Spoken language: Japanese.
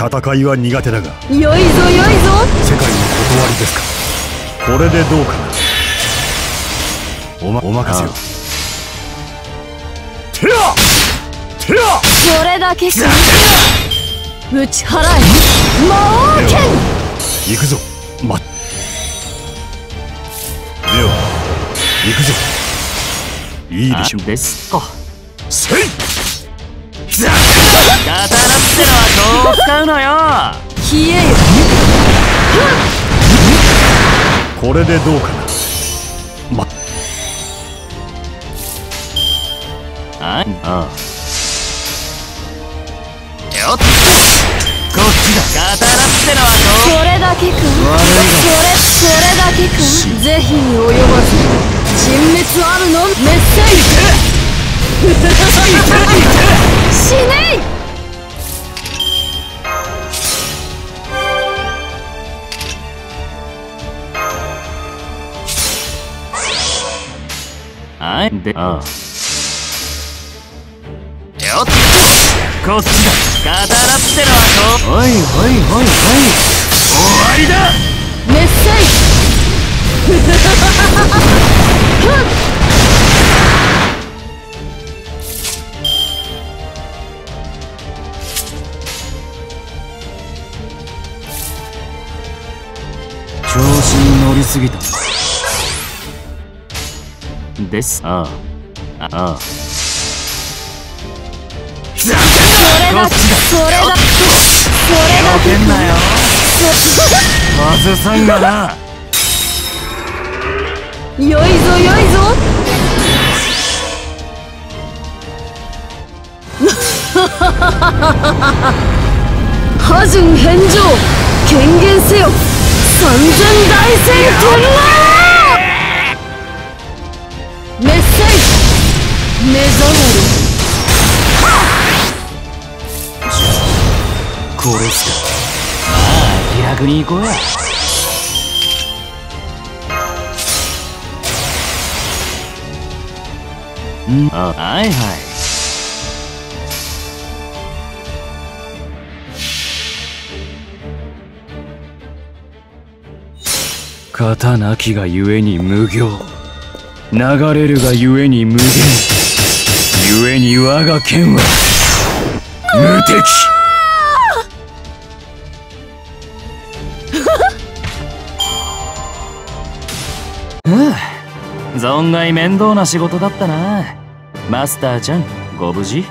戦いは苦手だが。よいぞよいぞ。世界に断りですか。これでどうかな。おまお任せを。てやてやそれだけか打ち払え。魔王剣。行くぞ。までは行くぞ。いいでしょう。ですとせい！刀ってのはどう使うのよ。消えよこれでどうかな。まああよっ。こっちだ。刀ってのはどう？それだけかそれそれだけか是非に及ばず。人滅あるの？メッセイ死 はい。でああよっ。こっちだ。刀ってのはいおいおいおい。終わりだ。メッセイ調子に乗りすぎたです。ああああそれだけそれだ。けそれだんなよ外さんがなよいぞよいぞ。ハジュン返上。権限せよ。三千大戦天狼殺すか。まあ気楽に行こうや。んあはいはい。刀なきがゆえに無行流れるがゆえに無限。ゆえに我が剣は無敵存外面倒な仕事だったな。マスターちゃんご無事？